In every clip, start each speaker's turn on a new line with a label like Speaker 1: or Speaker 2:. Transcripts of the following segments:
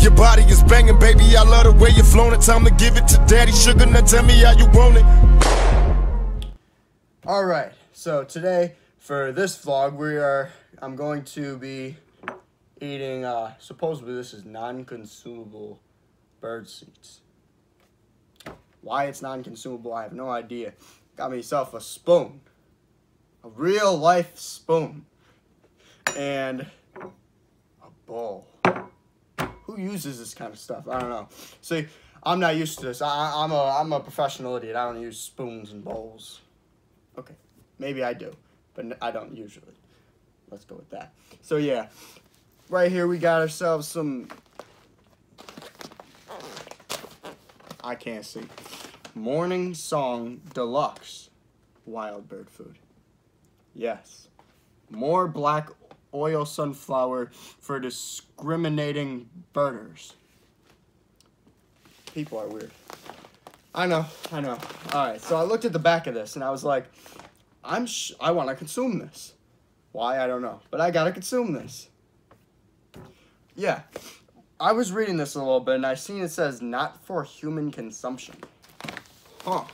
Speaker 1: Your body is banging, baby. I love the way you're flown it. Time to give it to daddy. Sugar, now tell me how you want it.
Speaker 2: All right. So today for this vlog, we are. I'm going to be eating. Uh, supposedly this is non-consumable bird seeds. Why it's non-consumable, I have no idea. Got myself a spoon, a real life spoon, and a bowl. Who uses this kind of stuff? I don't know. See, I'm not used to this. I, I'm a I'm a professional idiot. I don't use spoons and bowls. Okay, maybe I do, but I don't usually. Let's go with that. So yeah, right here we got ourselves some. I can't see. Morning Song Deluxe wild bird food. Yes. More black oil sunflower for discriminating birders. People are weird. I know, I know. All right, so I looked at the back of this and I was like, I'm I want to consume this. Why I don't know, but I gotta consume this. Yeah, I was reading this a little bit and I seen it says not for human consumption. Huh.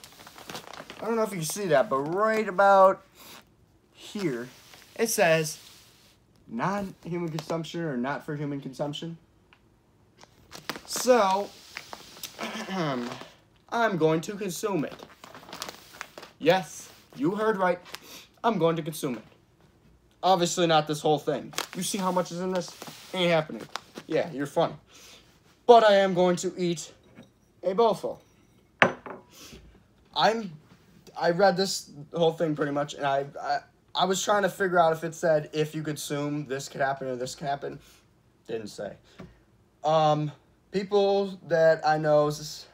Speaker 2: I don't know if you can see that, but right about here, it says non-human consumption or not for human consumption. So, I'm going to consume it. Yes, you heard right. I'm going to consume it. Obviously not this whole thing. You see how much is in this? Ain't happening. Yeah, you're funny. But I am going to eat a bowlful. I'm I read this whole thing pretty much and I, I I was trying to figure out if it said if you consume this could happen or this could happen. Didn't say. Um people that I know's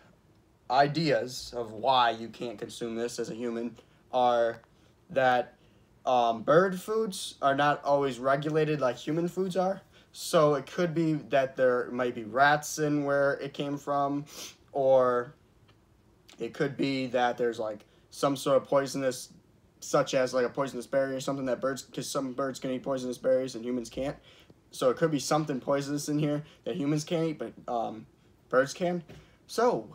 Speaker 2: ideas of why you can't consume this as a human are that um, bird foods are not always regulated like human foods are. So it could be that there might be rats in where it came from, or it could be that there's like some sort of poisonous, such as like a poisonous berry or something that birds, because some birds can eat poisonous berries and humans can't. So it could be something poisonous in here that humans can't eat, but um, birds can. So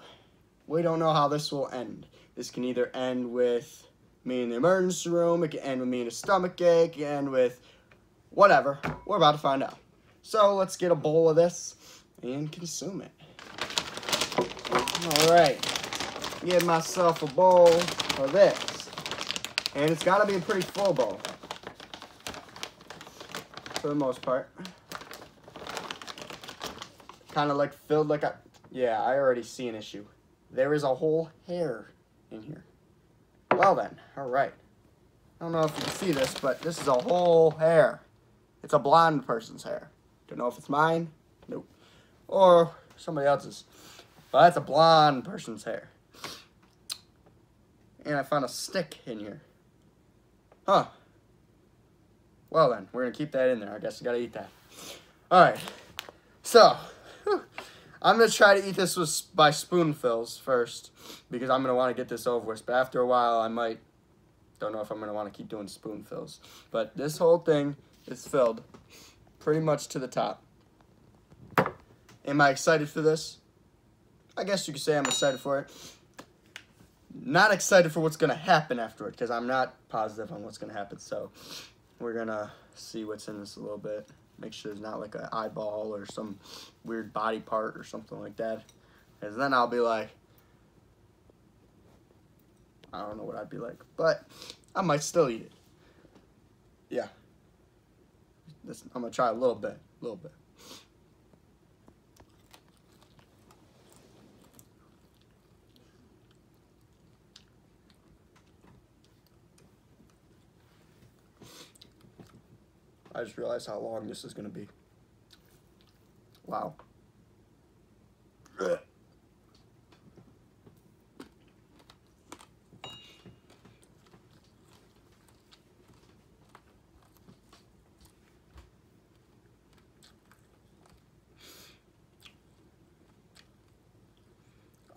Speaker 2: we don't know how this will end. This can either end with me in the emergency room, it can end with me in a stomach ache, it can end with whatever. We're about to find out. So let's get a bowl of this and consume it. Alright, get myself a bowl of this. And it's got to be a pretty full bowl. For the most part. Kind of like filled like a... Yeah, I already see an issue. There is a whole hair in here. Well then, alright. I don't know if you can see this, but this is a whole hair. It's a blonde person's hair. Don't know if it's mine. Nope. Or somebody else's. But that's a blonde person's hair. And I found a stick in here. Huh. Well then, we're gonna keep that in there. I guess I gotta eat that. Alright. So, whew, I'm gonna try to eat this with, by spoonfuls first. Because I'm gonna wanna get this over with. But after a while, I might. Don't know if I'm gonna wanna keep doing spoonfuls. But this whole thing is filled pretty much to the top. Am I excited for this? I guess you could say I'm excited for it. Not excited for what's going to happen afterward because I'm not positive on what's going to happen. So we're going to see what's in this a little bit. Make sure there's not like an eyeball or some weird body part or something like that. Because then I'll be like, I don't know what I'd be like. But I might still eat it. Yeah. This, I'm going to try a little bit. A little bit. I just realized how long this is going to be. Wow. Ugh.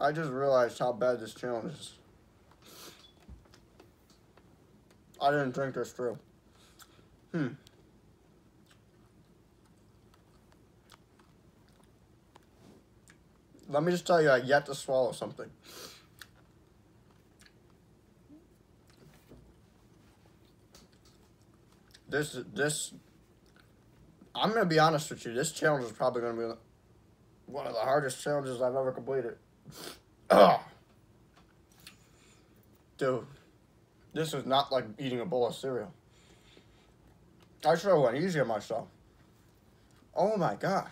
Speaker 2: I just realized how bad this challenge is. I didn't drink this through. Hmm. Let me just tell you, I yet to swallow something. This this. I'm gonna be honest with you. This challenge is probably gonna be one of the hardest challenges I've ever completed. Dude, this is not like eating a bowl of cereal. I should have went easy on myself. Oh my god.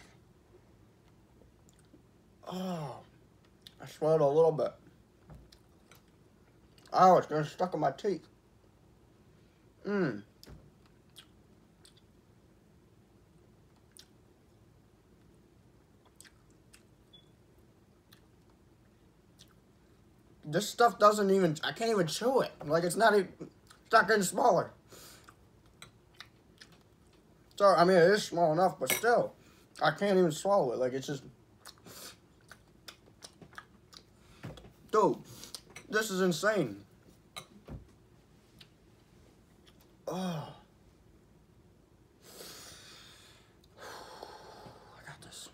Speaker 2: Oh, I swallowed a little bit. Oh, it's gonna stuck in my teeth. Mmm. This stuff doesn't even, I can't even chew it. Like, it's not even, it's not getting smaller. So, I mean, it is small enough, but still, I can't even swallow it. Like, it's just, dude, this is insane. Oh. I got this.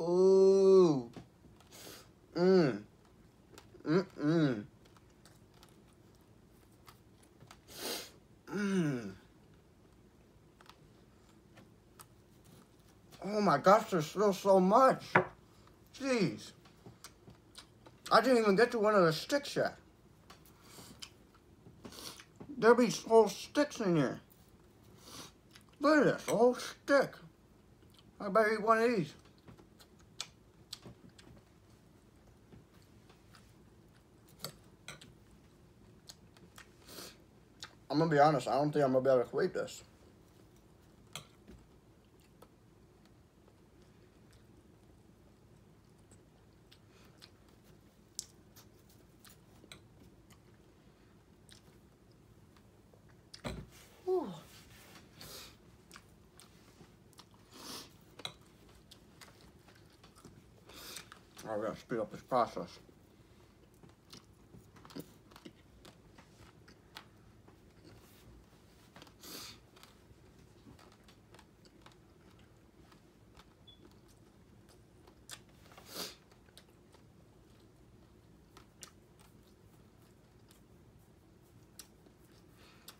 Speaker 2: Ooh. Mmm. Mm-mm. Mmm. Oh my gosh, there's still so much. Jeez. I didn't even get to one of the sticks yet. There'll be whole sticks in here. Look at this, a whole stick. I better eat one of these. I'm gonna be honest, I don't think I'm gonna be able to complete this. I gotta speed up this process.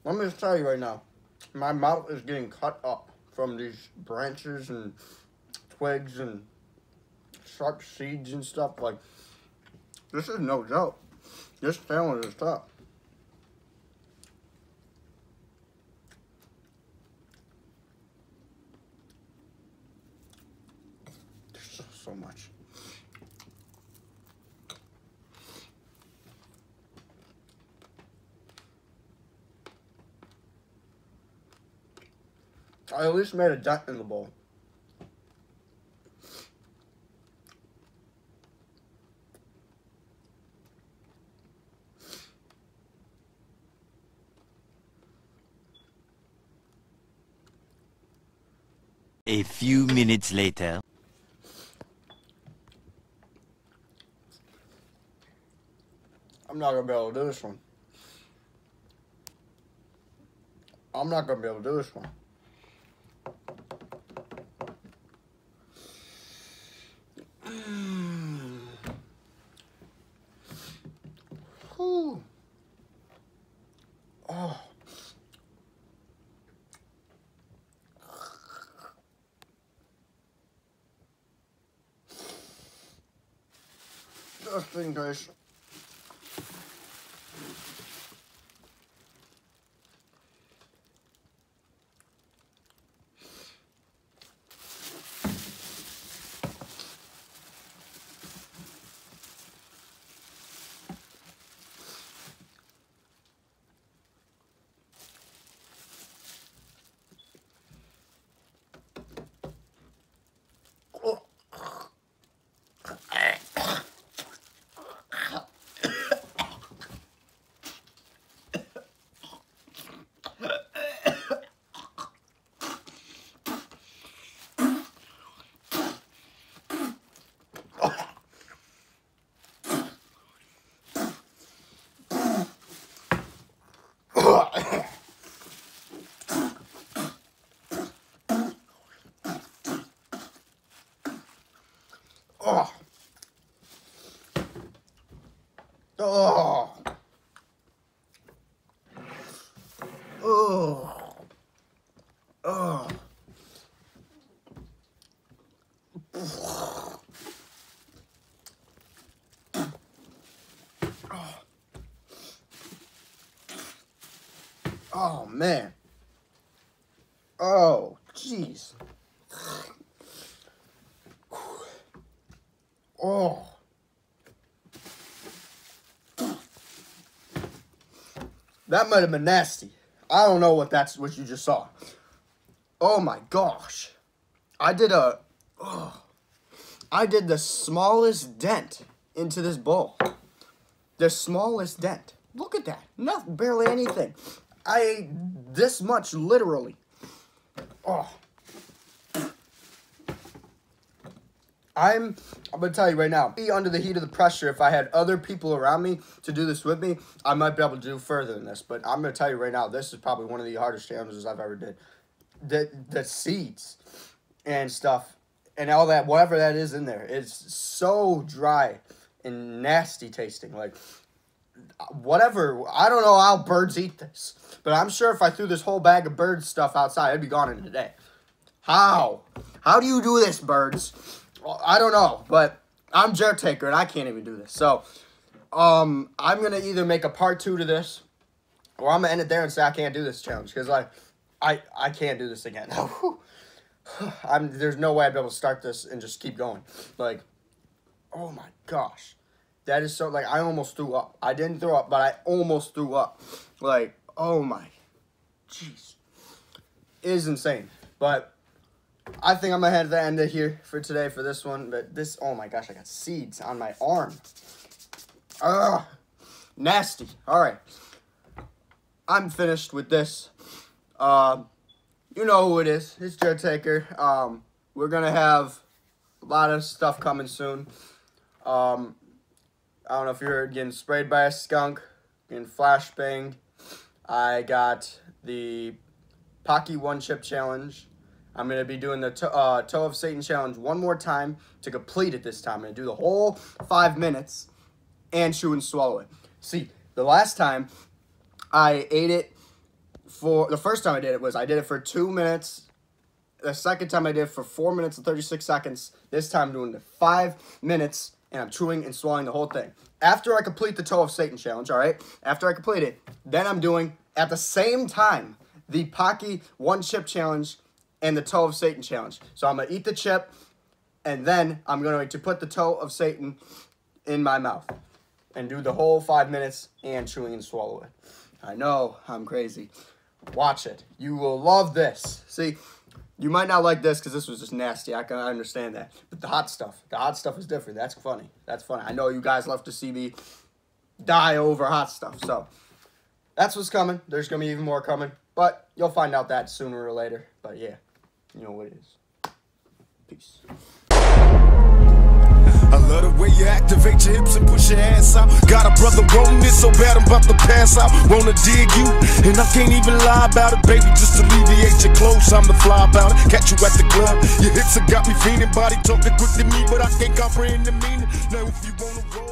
Speaker 2: Let me just tell you right now, my mouth is getting cut up from these branches and twigs and sharp seeds and stuff. Like, this is no joke. This challenge is tough. There's so, so much. I at least made a dent in the bowl.
Speaker 3: A few minutes later.
Speaker 2: I'm not gonna be able to do this one. I'm not gonna be able to do this one. Just in case. Oh. Oh. Oh. oh. Oh man. Oh, jeez. Oh. That might have been nasty. I don't know what that's what you just saw. Oh my gosh. I did a oh, I did the smallest dent into this bowl. The smallest dent. Look at that. Nothing barely anything. I ate this much literally. Oh. I'm I'm gonna tell you right now, be under the heat of the pressure. If I had other people around me to do this with me, I might be able to do further than this. But I'm gonna tell you right now, this is probably one of the hardest challenges I've ever did. The the seeds and stuff and all that, whatever that is in there, it's so dry and nasty tasting. Like whatever, I don't know how birds eat this, but I'm sure if I threw this whole bag of bird stuff outside, it'd be gone in a day. How? How do you do this, birds? I don't know, but I'm Jertaker and I can't even do this. So, um, I'm gonna either make a part two to this, or I'm gonna end it there and say I can't do this challenge because like, I I can't do this again. I'm there's no way I'd be able to start this and just keep going. Like, oh my gosh, that is so like I almost threw up. I didn't throw up, but I almost threw up. Like, oh my, jeez, it is insane. But I think I'm gonna head to end it here for today for this one. But this, oh my gosh, I got seeds on my arm. Ugh, nasty. All right, I'm finished with this. Uh, you know who it is. It's Jertaker. Um, we're gonna have a lot of stuff coming soon. Um, I don't know if you're getting sprayed by a skunk, getting flashbanged. I got the Paqui One Chip Challenge. I'm going to be doing the to, uh, Toe of Satan challenge one more time to complete it this time. I'm going to do the whole five minutes and chew and swallow it. See, the last time I ate it for, the first time I did it was I did it for two minutes. The second time I did it for four minutes and 36 seconds. This time I'm doing the five minutes and I'm chewing and swallowing the whole thing. After I complete the Toe of Satan challenge, all right? After I complete it, then I'm doing, at the same time, the Paqui One Chip Challenge and the toe of Satan challenge. So I'm going to eat the chip, and then I'm going to put the toe of Satan in my mouth and do the whole five minutes and chewing and swallow it. I know, I'm crazy. Watch it. You will love this. See, you might not like this because this was just nasty. I can understand that. But the hot stuff, the hot stuff is different. That's funny. That's funny. I know you guys love to see me die over hot stuff. So that's what's coming. There's going to be even more coming. But you'll find out that sooner or later. But yeah you know what it is. Peace.
Speaker 1: I love the way you activate your hips and push your ass out. Got a brother wanting this so bad I'm about to pass out. Wanna dig you, and I can't even lie about it, baby. Just alleviate your clothes, I'm the fly about it. Catch you at the club, your hips have got me feeling. Body talking quick to me, but I can't comprehend the meaning. Now if you wanna